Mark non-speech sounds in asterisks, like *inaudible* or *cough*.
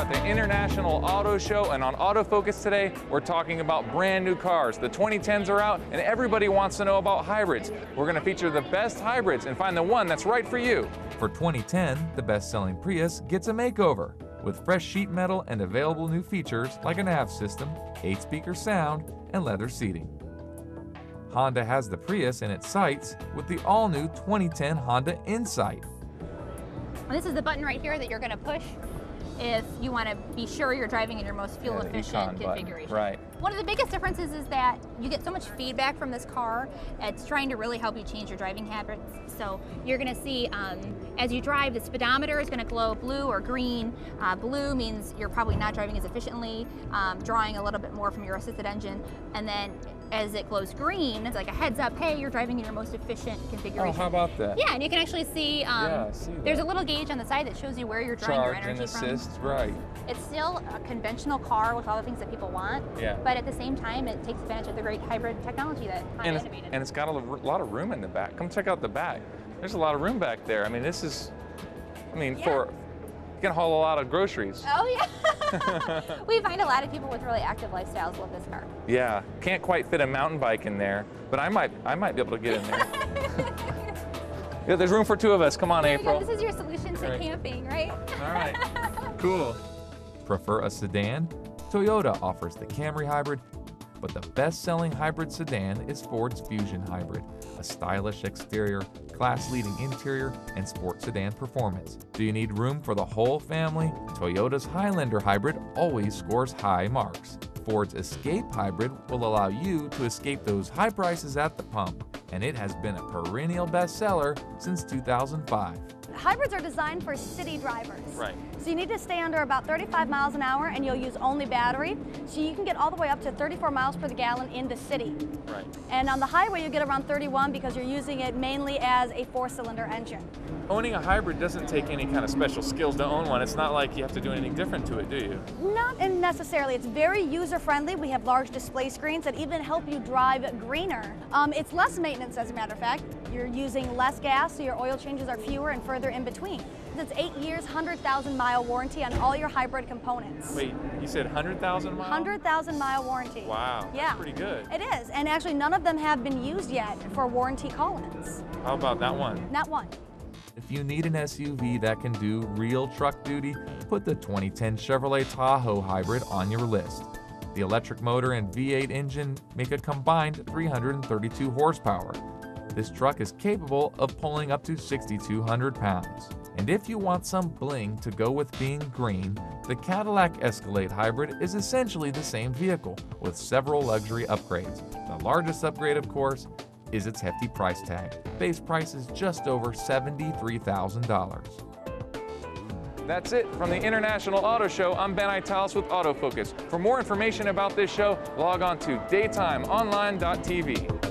at the International Auto Show, and on Autofocus today, we're talking about brand new cars. The 2010s are out, and everybody wants to know about hybrids. We're going to feature the best hybrids and find the one that's right for you. For 2010, the best-selling Prius gets a makeover with fresh sheet metal and available new features like a nav system, 8-speaker sound, and leather seating. Honda has the Prius in its sights with the all-new 2010 Honda Insight. This is the button right here that you're going to push if you want to be sure you're driving in your most fuel yeah, efficient econ button, configuration. right. One of the biggest differences is that you get so much feedback from this car. It's trying to really help you change your driving habits. So you're going to see um, as you drive, the speedometer is going to glow blue or green. Uh, blue means you're probably not driving as efficiently, um, drawing a little bit more from your assisted engine. And then as it glows green, it's like a heads up, hey, you're driving in your most efficient configuration. Oh, configuration. how about that? Yeah, and you can actually see, um, Yeah, see there's a little gauge on the side that shows you where you're drawing your Charge and energy from. assist, right. It's still a conventional car with all the things that people want, Yeah. but at the same time, it takes advantage of the great hybrid technology that Honda And it's, innovated. and it's got a lot of room in the back. Come check out the back. There's a lot of room back there. I mean, this is, I mean, Yeah. for, you can haul a lot of groceries. oh yeah, *laughs* we find a lot of people with really active lifestyles love this car. Yeah, can't quite fit a mountain bike in there, but I might, I might be able to get in there. *laughs* yeah, there's room for two of us. Come on, There you go. April. This is your solution to Right. camping, right? All right, *laughs* cool. Prefer a sedan? Toyota offers the Camry Hybrid, but the best-selling hybrid sedan is Ford's Fusion Hybrid, a stylish exterior, class-leading interior, and sport sedan performance. Do you need room for the whole family? Toyota's Highlander Hybrid always scores high marks. Ford's Escape Hybrid will allow you to escape those high prices at the pump, and it has been a perennial bestseller since 2005. Hybrids are designed for city drivers. Right. So you need to stay under about 35 miles an hour and you'll use only battery. So you can get all the way up to 34 miles per gallon in the city. Right. And on the highway you get around 31 because you're using it mainly as a four-cylinder engine. Owning a hybrid doesn't take any kind of special skills to own one. It's not like you have to do anything different to it, do you? Not necessarily. It's very user-friendly. We have large display screens that even help you drive greener. Um, it's less maintenance, as a matter of fact. You're using less gas, so your oil changes are fewer and further in between. It's eight years, 100,000 mile warranty on all your hybrid components. Wait, you said 100,000 miles? 100,000 mile warranty. Wow, that's Yeah. pretty good. It is, and actually none of them have been used yet for warranty call-ins. How about that one? Not one. If you need an SUV that can do real truck duty, put the 2010 Chevrolet Tahoe Hybrid on your list. The electric motor and V8 engine make a combined 332 horsepower. This truck is capable of pulling up to 6,200 pounds. And if you want some bling to go with being green, the Cadillac Escalade Hybrid is essentially the same vehicle with several luxury upgrades. The largest upgrade, of course, is its hefty price tag. Base price is just over $73,000. That's it from the International Auto Show. I'm Ben Eytalis with Autofocus. For more information about this show, log on to daytimeonline.tv.